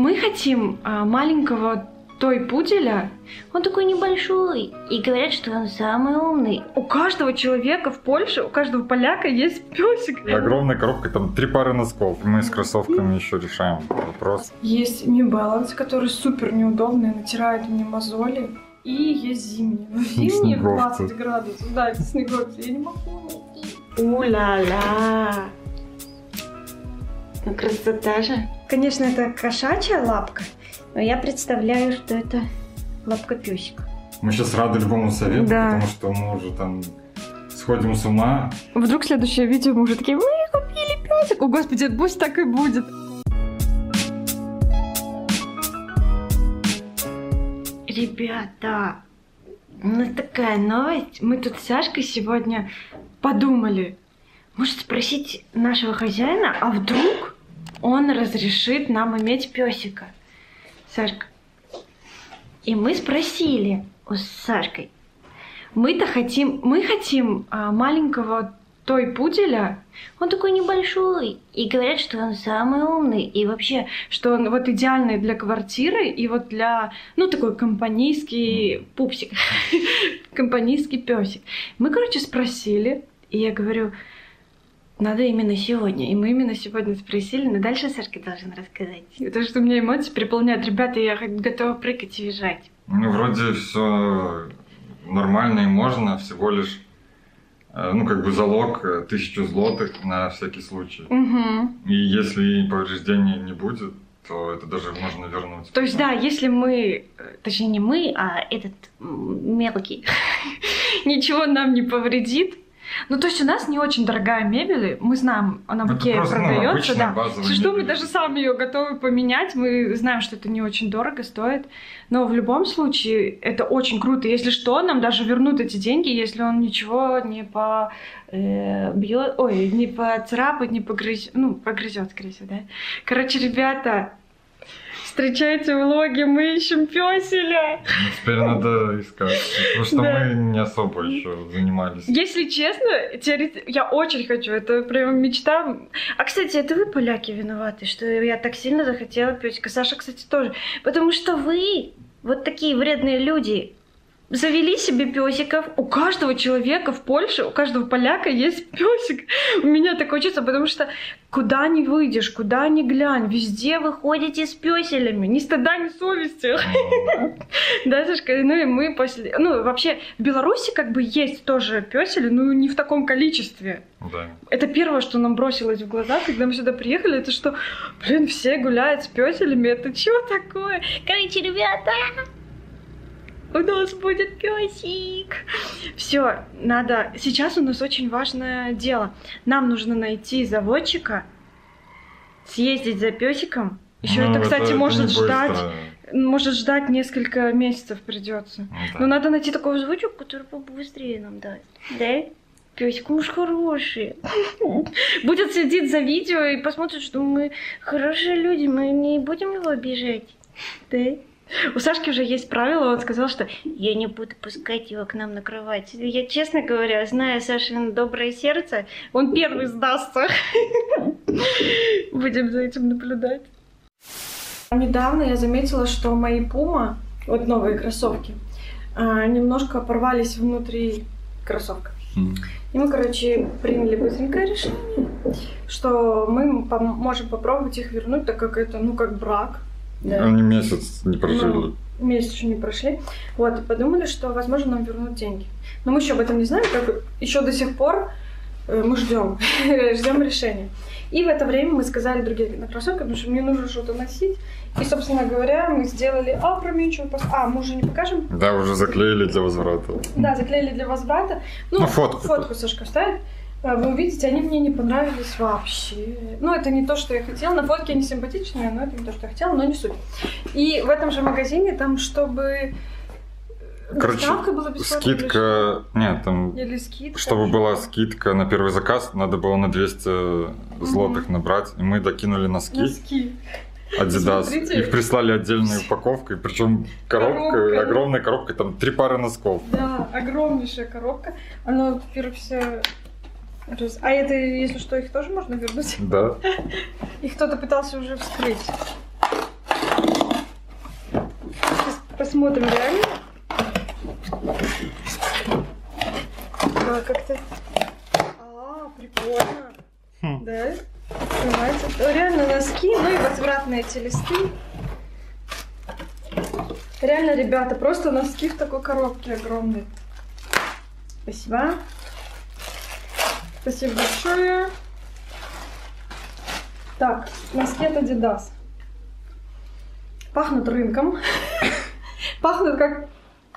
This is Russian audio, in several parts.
мы хотим а, маленького той пуделя. Он такой небольшой. И говорят, что он самый умный. У каждого человека в Польше, у каждого поляка есть песик. Огромная коробка, там три пары носков. Мы с кроссовками еще решаем вопрос. Есть New Balance, который супер неудобный, натирает мне мозоли. И есть зимние. Но зимние в Снеговцы. 20 градусов. Да, это снеговцы. Я не могу найти. У-ла-ла. Ну, красота же. Конечно, это кошачья лапка, но я представляю, что это лапка песика. Мы сейчас рады любому совету, Да. потому что мы уже там сходим с ума. Вдруг следующее видео мы уже такие, мы купили песик. О, господи, пусть так и будет. Ребята, у нас такая новость. Мы тут с Сашкой сегодня подумали. Может спросить нашего хозяина, а вдруг он разрешит нам иметь песика? Сашка. И мы спросили у Сашкой. Мы-то хотим, мы хотим а, маленького той пуделя. Он такой небольшой. И говорят, что он самый умный. И вообще, что он вот идеальный для квартиры и вот для, ну, такой компанейский пупсик, компанейский песик. Мы, короче, спросили, и я говорю, надо именно сегодня. И мы именно сегодня спросили, но дальше Сашка должен рассказать. Потому что у меня эмоции переполняют. Ребята, я готова прыгать и визжать. Ну, вроде все нормально и можно, всего лишь, э, ну, как бы залог э, тысячу злотых на всякий случай. Угу. И если повреждений не будет, то это даже можно вернуть. То есть, да, если мы, э, точнее не мы, а этот мелкий. ничего нам не повредит, ну, то есть у нас не очень дорогая мебель, мы знаем, она в Это Икее ну, продается, обычная да. Если что, мы даже сами ее готовы поменять, мы знаем, что это не очень дорого стоит, но в любом случае это очень круто. Если что, нам даже вернут эти деньги, если он ничего не по э, бьет, ой, не поцарапает, не погрызет, ну, погрызет, скорее всего, да. Короче, ребята, встречайте влоги, мы ищем пёселя. Ну, теперь надо искать, потому что Да. мы не особо еще занимались. Если честно, теорет- я очень хочу, это прям мечта. А, кстати, это вы, поляки, виноваты, что я так сильно захотела песика. Саша, кстати, тоже. Потому что вы, вот такие вредные люди, завели себе песиков. У каждого человека в Польше, у каждого поляка есть песик. У меня такое чувство, потому что куда ни выйдешь, куда ни глянь, везде вы ходите с песелями. Ни стыда, ни совести. Да, Сашка, ну и мы после... Ну, вообще, в Беларуси как бы есть тоже песели, но не в таком количестве. Да. Это первое, что нам бросилось в глаза, когда мы сюда приехали, это что, блин, все гуляют с песелями, это что такое? Короче, ребята, У нас будет песик. Все, надо. Сейчас у нас очень важное дело. Нам нужно найти заводчика, съездить за песиком. Еще Ну, это, кстати, не может быстро. ждать, может ждать несколько месяцев придется. Ну, да. Но надо найти такого заводчика, который побыстрее нам даст. Да? Песик муж хороший. Будет следить за видео и посмотрит, что мы хорошие люди, мы не будем его обижать. Да? У Сашки уже есть правило, он сказал, что я не буду пускать его к нам на кровать. Я, честно говоря, зная Сашин доброе сердце, он первый сдастся. Будем за этим наблюдать. Недавно я заметила, что мои Пума, вот новые кроссовки, а, немножко порвались внутри кроссовка. И мы, короче, приняли быстренькое решение, что мы можем попробовать их вернуть, так как это, ну, как брак. Да. Они месяц не прожили. Ну, месяц еще не прошли. Вот, и подумали, что, возможно, нам вернут деньги. Но мы еще об этом не знаем, как еще до сих пор э, мы ждем, ждем решения. И в это время мы сказали другим на кроссовках, потому что мне нужно что-то носить. И, собственно говоря, мы сделали опрометчивый пост. А, мы уже не покажем? Да, уже заклеили для возврата. Да, заклеили для возврата. Ну, Ну, фотку. Фотку Сашка вставит. А, Вы увидите, они мне не понравились вообще. Ну, это не то, что я хотела. На фотке они симпатичные, но это не то, что я хотела, но не суть. И в этом же магазине, там, чтобы Короче, доставка была бесплатная скидка... Нет, там... Или скидка. Чтобы была скидка на первый заказ, надо было на 200 злотых набрать. И мы докинули носки Носки. Adidas. Смотрите. Их прислали отдельной упаковкой. Причем коробка, Коробка. огромная коробка, там три пары носков. Да, огромнейшая коробка. Она, во-первых, вся... раз- А это, если что, их тоже можно вернуть? Да. Их кто-то пытался уже вскрыть. посмотрим, реально. Да, как-то... А, прикольно. Хм. Да? Открывается. Ну, Реально носки, ну и возвратные эти листы. Реально, ребята, просто носки в такой коробке огромной. Спасибо. Спасибо большое. Так, носки от Adidas. Пахнут рынком. Пахнут как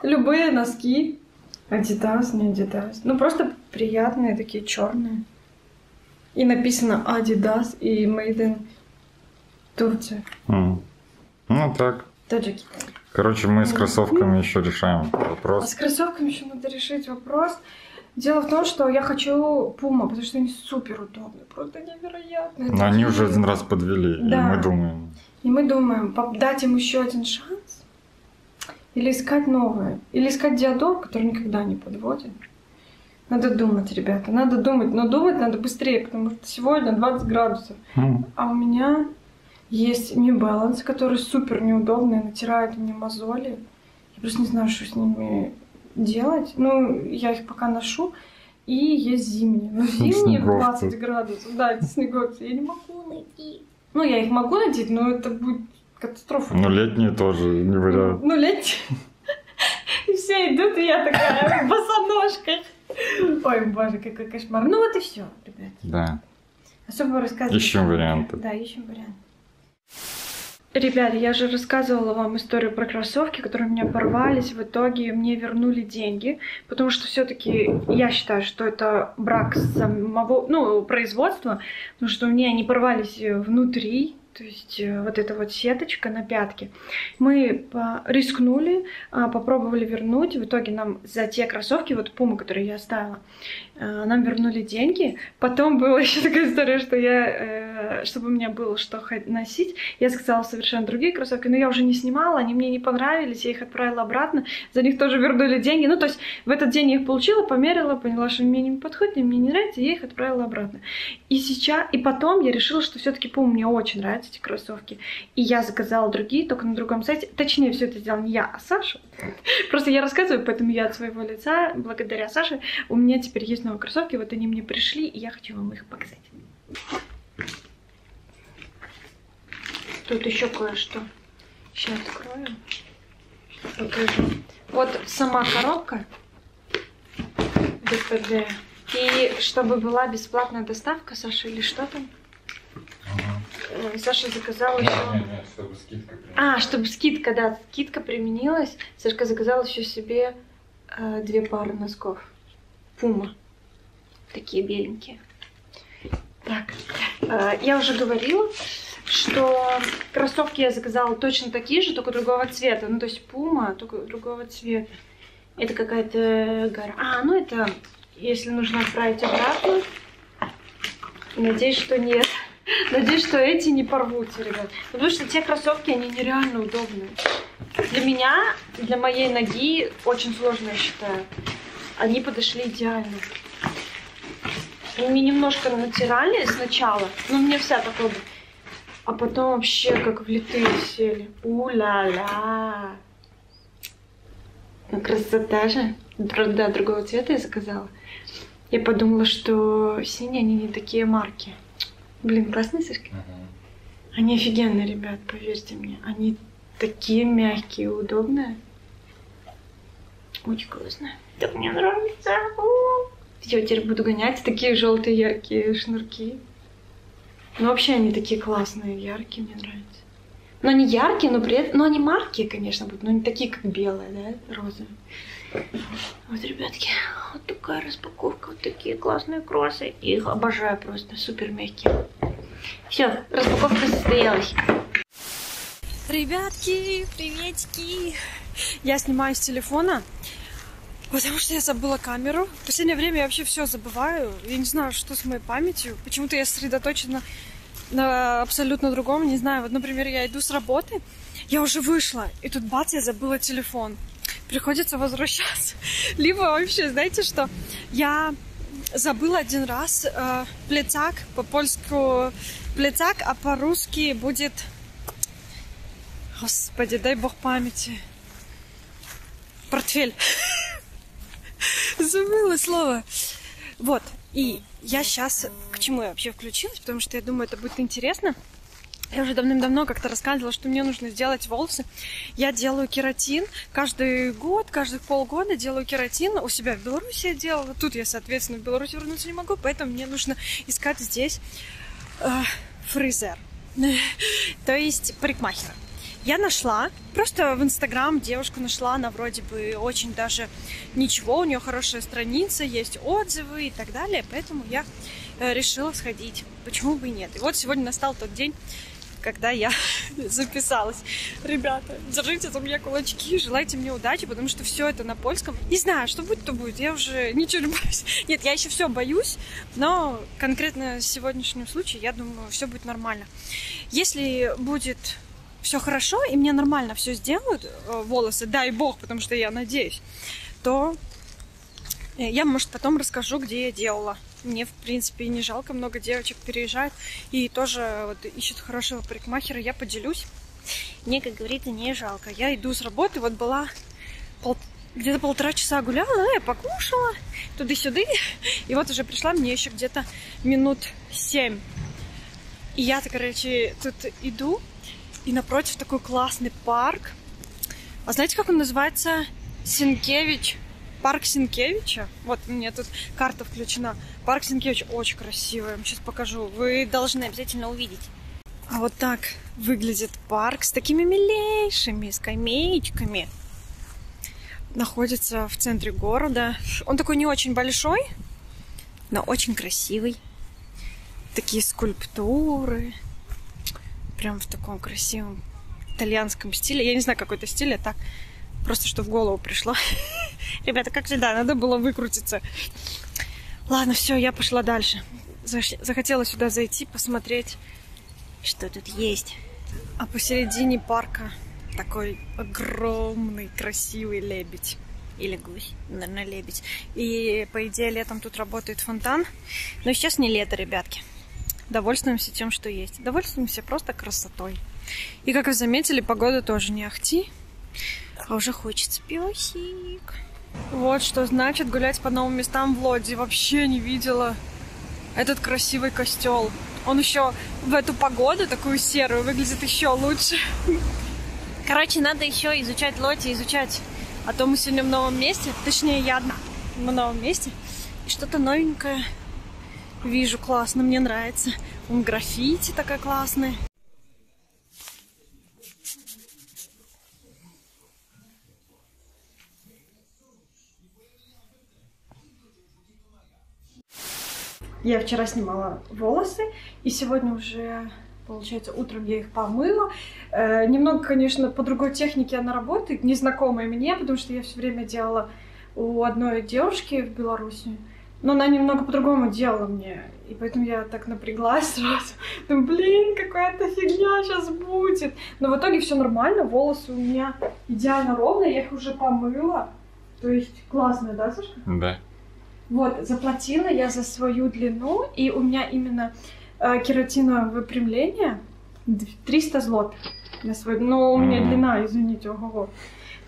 любые носки. Adidas, не Adidas. Ну, просто приятные, такие черные. И написано Adidas и Made in Турция. М. Ну так. Таджики. Короче, мы с кроссовками еще решаем А вопрос. с кроссовками еще надо решить вопрос. Дело в том, что я хочу Пума, потому что они супер удобные, просто невероятные. Но они уже один раз подвели, и Да. мы думаем. И мы думаем, дать им еще один шанс, или искать новое, или искать диадор, который никогда не подводит. Надо думать, ребята, надо думать, но думать надо быстрее, потому что сегодня 20 градусов. М. А у меня есть New Balance, который супер неудобный, натирает мне мозоли. Я просто не знаю, что с ними делать. Ну, я их пока ношу. И есть зимние. Но зимние в Снеговцы. 20 градусов. Да, эти снеговцы. Я не могу найти. Ну, я их могу надеть, но это будет катастрофа. Ну, летние тоже не вариант. Ну, летние. И все идут, и я такая в босоножках. Ой, боже, какой кошмар. Ну вот и все, ребят. Да. Особо рассказывать. Ищем варианты. Да, ищем варианты. Ребята, я же рассказывала вам историю про кроссовки, которые у меня порвались. В итоге мне вернули деньги, потому что все-таки я считаю, что это брак самого, ну, производства, потому что у меня они порвались внутри, то есть э, вот эта вот сеточка на пятке. Мы по- рискнули, а, попробовали вернуть. В итоге нам за те кроссовки, вот пумы, которые я оставила, э, нам вернули деньги. Потом была еще такая история, что я, э, чтобы у меня было что носить, я сказала совершенно другие кроссовки, но я уже не снимала, они мне не понравились, я их отправила обратно, за них тоже вернули деньги. Ну, то есть в этот день я их получила, померила, поняла, что мне не подходит, мне не нравится, я их отправила обратно. И сейчас, и потом я решила, что все-таки Пума мне очень нравятся эти кроссовки. И я заказала другие, только на другом сайте. Точнее, все это сделал не я, а Саша. Просто я рассказываю, поэтому я от своего лица, благодаря Саше, у меня теперь есть новые кроссовки, вот они мне пришли, и я хочу вам их показать. Тут еще кое-что. Сейчас открою. Покажу. Вот сама коробка ДПД. И чтобы была бесплатная доставка, Саша, или что там? Э, Саша заказала еще... чтобы скидка А, чтобы скидка, да, скидка применилась. Сашка заказала еще себе э, две пары носков. Пума. Такие беленькие. Так, э, я уже говорила, что кроссовки я заказала точно такие же, только другого цвета. Ну, то есть пума, только другого цвета. Это какая-то гора. А, ну это, если нужно отправить обратно. Надеюсь, что нет. Надеюсь, что эти не порвутся, ребят. Потому что те кроссовки, они нереально удобные. Для меня, для моей ноги, очень сложно, я считаю. Они подошли идеально. Они немножко натирали сначала, но мне вся бы. А потом вообще как влитые сели. У-ля-ля. Ну, красота же. Правда, другого цвета я заказала. Я подумала, что синие, они не такие марки. Блин, классные сышки. Они офигенные, ребят, поверьте мне. Они такие мягкие удобные. Очень классно. Так мне нравится. Все, теперь буду гонять такие желтые яркие шнурки. Ну, вообще они такие классные, яркие, мне нравятся. Но они яркие, но при этом... Ну, они маркие, конечно, будут, но не такие, как белые, да, розовые. Вот, ребятки, вот такая распаковка, вот такие классные кроссы. Их обожаю просто, супер мягкие. Все, распаковка состоялась. Ребятки, приветики! Я снимаю с телефона, потому что я забыла камеру. В последнее время я вообще все забываю. Я не знаю, что с моей памятью. Почему-то я сосредоточена на абсолютно другом. Не знаю, вот, например, я иду с работы, я уже вышла, и тут бац, я забыла телефон. Приходится возвращаться. Либо вообще, знаете что, я забыла один раз э, плецак, по-польску плецак, а по-русски будет... Господи, дай бог памяти. портфель. Забыла слово. Вот. И я сейчас к чему я вообще включилась, потому что я думаю, это будет интересно. Я уже давным-давно как-то рассказывала, что мне нужно сделать волосы. Я делаю кератин каждый год, каждых полгода делаю кератин. У себя в Беларуси я делала. Тут я, соответственно, в Беларусь вернуться не могу, поэтому мне нужно искать здесь э, фризер. То есть парикмахера. Я нашла, просто в Инстаграм девушку нашла, она вроде бы очень даже ничего, у нее хорошая страница, есть отзывы и так далее, поэтому я э, решила сходить. Почему бы и нет? И вот сегодня настал тот день, когда я записалась. Ребята, держите за меня кулачки, желайте мне удачи, потому что все это на польском. Не знаю, что будет, то будет. Я уже ничего не боюсь. Нет, я еще все боюсь, но конкретно в сегодняшнем случае, я думаю, все будет нормально. Если будет все хорошо, и мне нормально все сделают, э, волосы, дай бог, потому что я надеюсь, то я, может, потом расскажу, где я делала. Мне, в принципе, не жалко, много девочек переезжают и тоже вот, ищут хорошего парикмахера, я поделюсь. Мне, как говорится, не жалко. Я иду с работы, вот была пол... где-то полтора часа гуляла, я покушала туда-сюда, и вот уже пришла мне еще где-то минут семь. И я-то, короче, тут иду, и напротив такой классный парк. А знаете, как он называется? Синкевич. Парк Синкевича. Вот у меня тут карта включена. Парк Синкевич очень красивый. Я вам сейчас покажу. Вы должны обязательно увидеть. А вот так выглядит парк с такими милейшими скамеечками. Находится в центре города. Он такой не очень большой, но очень красивый. Такие скульптуры, прям в таком красивом итальянском стиле. Я не знаю, какой это стиль, а так просто что в голову пришло. Ребята, как всегда, надо было выкрутиться. Ладно, все, я пошла дальше. Захотела сюда зайти, посмотреть, что тут есть. А посередине парка такой огромный, красивый лебедь. Или гусь, наверное, лебедь. И, по идее, летом тут работает фонтан. Но сейчас не лето, ребятки довольствуемся тем, что есть. Довольствуемся просто красотой. И, как вы заметили, погода тоже не ахти, а уже хочется песик. Вот что значит гулять по новым местам в Лоди. Вообще не видела этот красивый костел. Он еще в эту погоду, такую серую, выглядит еще лучше. Короче, надо еще изучать Лоти, изучать. А то мы сегодня в новом месте, точнее, я одна в новом месте. И что-то новенькое Вижу, классно, мне нравится. Он граффити такая классная. Я вчера снимала волосы, и сегодня уже, получается, утром я их помыла. Э, немного, конечно, по другой технике она работает, незнакомая мне, потому что я все время делала у одной девушки в Беларуси. Но она немного по-другому делала мне. И поэтому я так напряглась сразу. Думаю, блин, какая-то фигня сейчас будет. Но в итоге все нормально. Волосы у меня идеально ровные. Я их уже помыла. То есть классные, да, Сашка? Да. Вот, заплатила я за свою длину. И у меня именно э, кератиновое выпрямление 300 злотых на свой. Но у меня длина, извините, ого.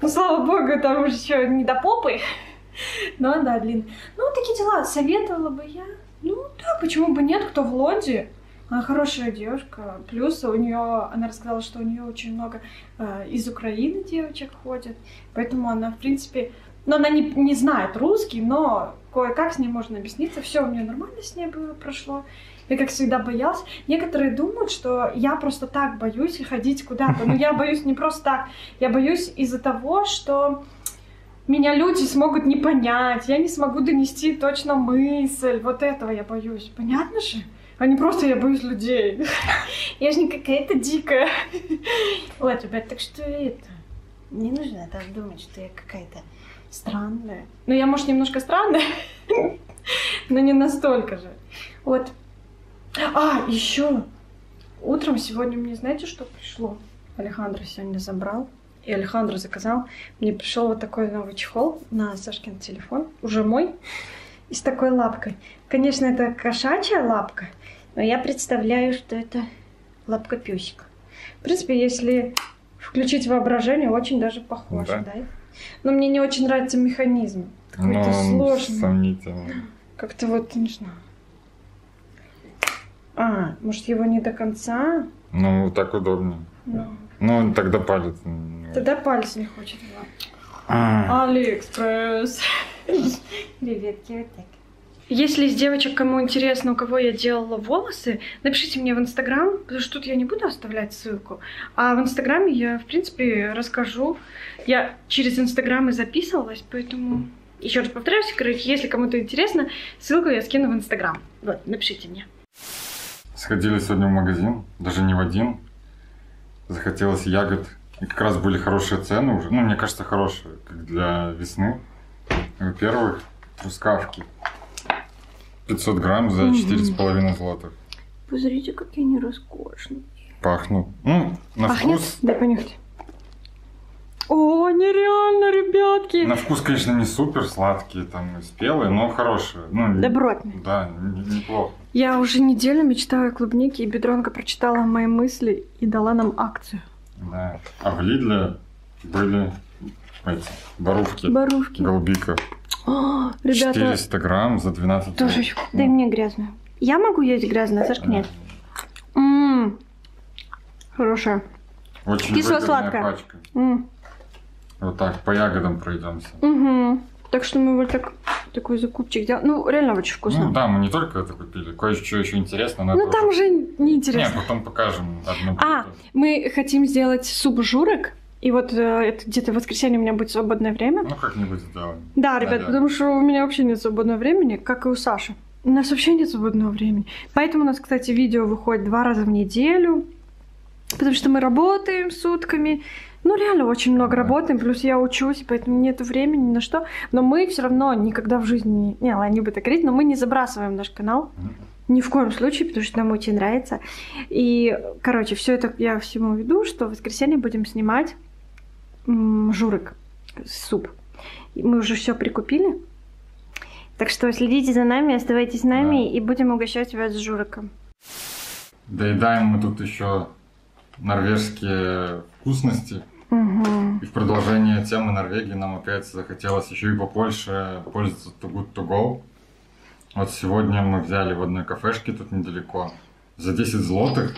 Ну, слава богу, там уже еще не до попы. Ну да, блин. Ну, такие дела. Советовала бы я. Ну да, почему бы нет, кто в Лондии. Она хорошая девушка. Плюс у нее, она рассказала, что у нее очень много э, из Украины девочек ходит. Поэтому она, в принципе, но она не, не знает русский, но кое-как с ней можно объясниться. Все у меня нормально с ней было, прошло. Я, как всегда, боялась. Некоторые думают, что я просто так боюсь ходить куда-то. Но я боюсь не просто так. Я боюсь из-за того, что меня люди смогут не понять, я не смогу донести точно мысль. Вот этого я боюсь. Понятно же? А не просто я боюсь людей. Я же не какая-то дикая. Вот, ребят, так что это... Не нужно так думать, что я какая-то странная. Ну, я, может, немножко странная, но не настолько же. Вот. А, еще. Утром сегодня мне, знаете, что пришло? Александр сегодня забрал и Александр заказал. Мне пришел вот такой новый чехол на Сашкин телефон, уже мой, и с такой лапкой. Конечно, это кошачья лапка, но я представляю, что это лапка песика. В принципе, если включить воображение, очень даже похоже, да? да? Но мне не очень нравится механизм. Какой-то Ну, сложный. сомнительно. Как-то вот, не знаю. А, может его не до конца? Ну, так удобнее. Ну, Ну, тогда палец. тогда палец не хочет. А, Алиэкспресс. Креветки вот так. Если из девочек, кому интересно, у кого я делала волосы, напишите мне в Инстаграм, потому что тут я не буду оставлять ссылку. А в Инстаграме я, в принципе, расскажу. Я через Инстаграм и записывалась, поэтому... Еще раз повторяюсь, короче, если кому-то интересно, ссылку я скину в Инстаграм. Вот, напишите мне. Сходили сегодня в магазин, даже не в один. Захотелось ягод. И как раз были хорошие цены уже. Ну, мне кажется, хорошие, как для весны. Во-первых, трускавки. 500 грамм за 4,5 злотых. Посмотрите, какие они роскошные. Пахнут. Ну, на Пахнет? вкус... Дай понюхать. О, нереально, ребятки! На вкус, конечно, не супер сладкие, там, и спелые, но хорошие. Ну, Добротные. Да, не- неплохо. Я уже неделю мечтаю о клубнике, и Бедронка прочитала мои мысли и дала нам акцию. Да. А в Лидле были эти, барувки, Барушки. голубика. О, ребята, 400 грамм за 12 тоже злотых. еще- Дай мне грязную. Я могу есть грязную, Сашка нет. М, Хорошая. Очень Кисло-сладкая. пачка. М, Вот так, по ягодам пройдемся. мгм. Так что мы вот так, такой закупчик делаем. Ну, реально очень вкусно. Ну да, мы не только это купили, кое-что еще интересно. но Ну, это там уже- уже Не, неинтересно. потом покажем одно А, блюдо. Мы хотим сделать суп журок. И вот э, это где-то в воскресенье у меня будет свободное время. Ну, как-нибудь сделаем. Да, ребят, да. потому что у меня вообще нет свободного времени, как и у Саши. У нас вообще нет свободного времени. Поэтому у нас, кстати, видео выходит два раза в неделю. Потому что мы работаем сутками. Ну, реально, очень много Да. работаем. Плюс я учусь, поэтому нет времени ни на что. Но мы все равно никогда в жизни... Не, ладно, не буду так говорить, но мы не забрасываем наш канал. Ни в коем случае, потому что нам очень нравится. И, короче, все это я всему веду, что в воскресенье будем снимать журик, суп. Мы уже все прикупили. Так что следите за нами, оставайтесь с нами и будем угощать вас с журиком. Доедаем мы тут еще норвежские вкусности. Мгм. И в продолжение темы Норвегии нам опять захотелось еще и побольше пользоваться Too Good To Go. Вот сегодня мы взяли в одной кафешке тут недалеко за 10 злотых.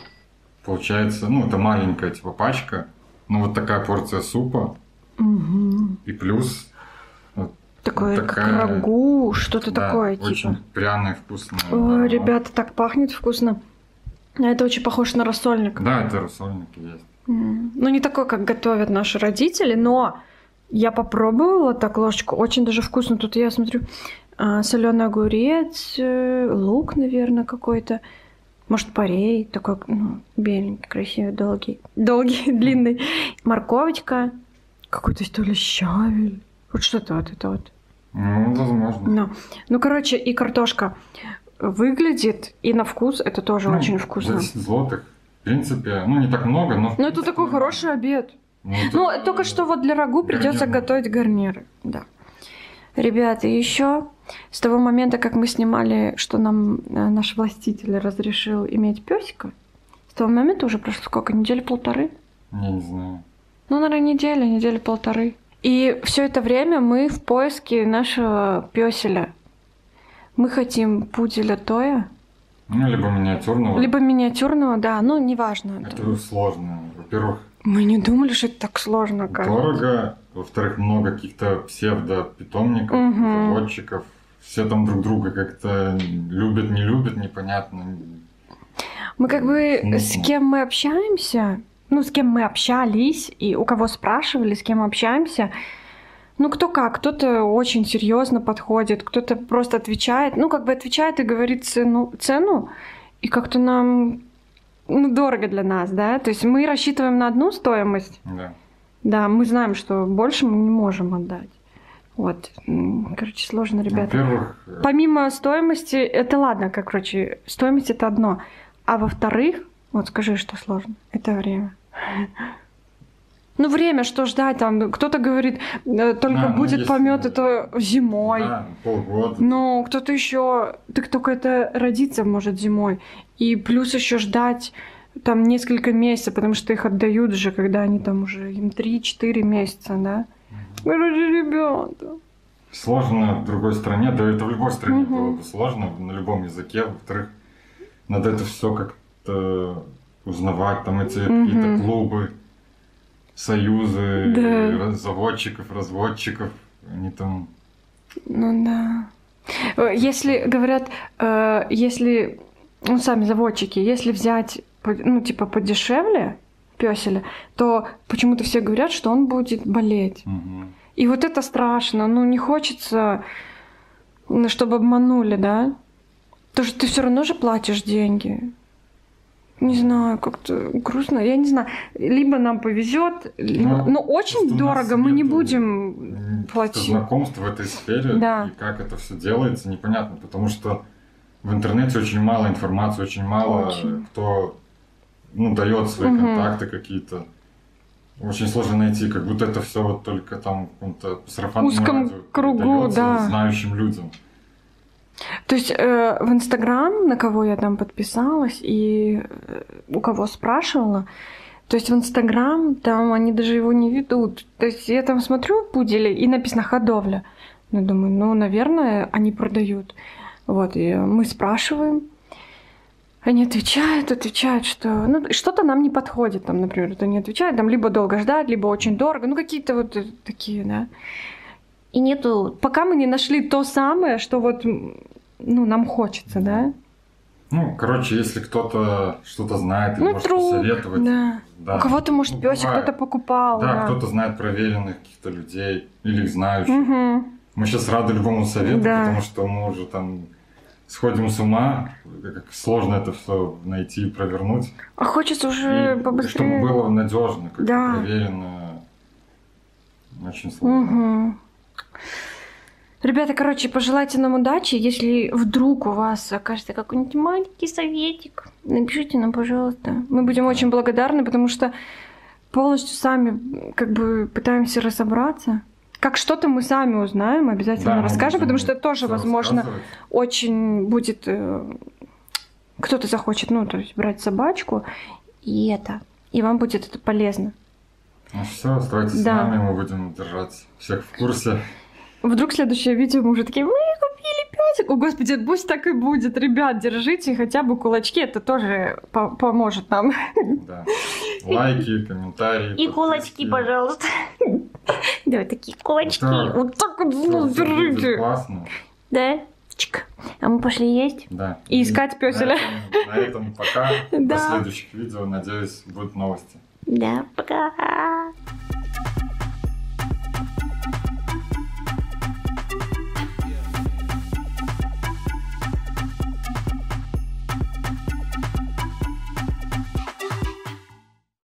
Получается, ну, это маленькая типа пачка, ну, вот такая порция супа. Мгм. И плюс Такое, как Такая- рагу, что-то да, такое, очень типа. пряное, вкусное. Ой, аромат. ребята, так пахнет вкусно. А Это очень похоже на рассольник. Да, это рассольники есть. М, Ну, не такой, как готовят наши родители, но я попробовала так ложечку. Очень даже вкусно. Тут я смотрю соленый огурец, э, лук, наверное, какой-то. Может, парей, такой, ну, беленький, красивый, долгий. Долгий, длинный. Морковочка. Какой-то то ли щавель. Вот что-то вот это вот. Ну, возможно. Ну, ну, короче, и картошка выглядит, и на вкус это тоже Ну, очень вкусно. 10 злотых. В принципе, ну, не так много, но... Ну, это такой хороший обед. Ну, это- Ну, только что вот для рагу придется готовить гарниры. Да. Ребята, еще с того момента, как мы снимали, что нам э, наш властитель разрешил иметь песика, с того момента уже прошло сколько? Недели полторы? Я не знаю. Ну, наверное, неделя, недели полторы. И все это время мы в поиске нашего песеля. Мы хотим пуделя Тоя, Ну, либо миниатюрного. либо миниатюрного, да, ну, неважно. это. Это сложно. Во-первых, Мы не думали, что это так сложно, оказывается. дорого. Во-вторых, много каких-то псевдо-питомников, заводчиков. Все там друг друга как-то любят, не любят, непонятно. Мы как бы Ну, с ну. кем мы общаемся, ну, с кем мы общались, и у кого спрашивали, с кем общаемся, ну, кто как, кто-то очень серьезно подходит, кто-то просто отвечает, ну, как бы отвечает и говорит цену, цену и как-то нам, ну, дорого для нас, да, то есть мы рассчитываем на одну стоимость, Да. Да, мы знаем, что больше мы не можем отдать. Вот, короче, сложно, ребята. Во-первых, э, Помимо стоимости, это ладно, как, короче, стоимость это одно. А во-вторых, вот скажи, что сложно, это время. Ну, время, что ждать там? Кто-то говорит, э, только А, ну, будет если- помет это зимой. да, полгода. Ну, кто-то еще, так только это родиться может зимой. И плюс еще ждать там несколько месяцев, потому что их отдают же, когда они там уже им 3-4 месяца, да? Короче, ребята. Сложно в другой стране, да это в любой стране Мгм. было бы сложно, на любом языке. Во-вторых, надо это все как-то узнавать, там эти Мгм. какие-то клубы, союзы Да. заводчиков, разводчиков, они там... Ну да. Э, Если говорят, э, если, ну сами заводчики, если взять, ну типа подешевле пёселя, то почему-то все говорят, что он будет болеть. мгм. И вот это страшно. Ну не хочется, ну, чтобы обманули, да? Потому что ты все равно же платишь деньги. Не знаю, как-то грустно. Я не знаю. Либо нам повезет, либо... Ну, ну очень дорого, мы не будем платить. Знакомств в этой сфере Да. и как это все делается, непонятно, потому что в интернете очень мало информации, очень мало Очень. кто ну, дает свои Мгм. контакты какие-то. Очень сложно найти, как будто это все вот только там в каком-то сарафанном Узком радио кругу, да. знающим людям. То есть э, в Инстаграм, на кого я там подписалась и э, у кого спрашивала, то есть в Инстаграм там они даже его не ведут. То есть я там смотрю пудели и написано ходовля. Ну, думаю, ну, наверное, они продают. Вот, и мы спрашиваем. Они отвечают, отвечают, что ну, что-то нам не подходит, там, например, вот они отвечают, там, либо долго ждать, либо очень дорого, ну, какие-то вот э, такие, да. И нету, пока мы не нашли то самое, что вот, ну, нам хочется, да? Ну, короче, если кто-то что-то знает Ну, может друг, посоветовать. да. да. У кого-то, может, Ну, песик кто-то покупал, Да, да. кто-то знает проверенных каких-то людей или их знающих. Мгм. Мы сейчас рады любому совету, Да. потому что мы уже там сходим с ума, как сложно это все найти и провернуть. А хочется уже И побыстрее. Чтобы было надежно, как Да. проверено. Очень сложно. Мгм. Ребята, короче, пожелайте нам удачи. Если вдруг у вас окажется какой-нибудь маленький советик, напишите нам, пожалуйста. Мы будем очень благодарны, потому что полностью сами как бы пытаемся разобраться. Как что-то мы сами узнаем, обязательно Да, расскажем, потому что это тоже, возможно, очень будет... э, Кто-то захочет, ну, то есть брать собачку, и это. И вам будет это полезно. Ну все, оставайтесь Да. с нами, мы будем держать всех в курсе. Вдруг следующее видео мы уже такие, мы купили песик. О, господи, пусть так и будет. Ребят, держите хотя бы кулачки, это тоже по- поможет нам. Да. Лайки, комментарии. И кулачки, подписки. пожалуйста. Давай такие. Да. Вот так вот держите. классно. Да? Чик. А мы пошли есть? Да. И искать пёселя. На этом, пока. Да. До следующих видео, надеюсь, будут новости. Да, пока.